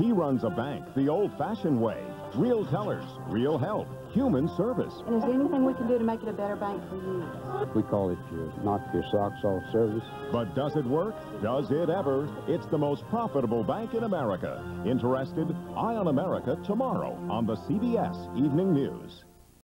He runs a bank the old-fashioned way. Real tellers, real help, human service. And is there anything we can do to make it a better bank for you? We call it your knock your socks off service. But does it work? Does it ever? It's the most profitable bank in America. Interested? Eye on America tomorrow on the CBS Evening News.